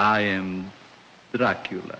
I am Dracula.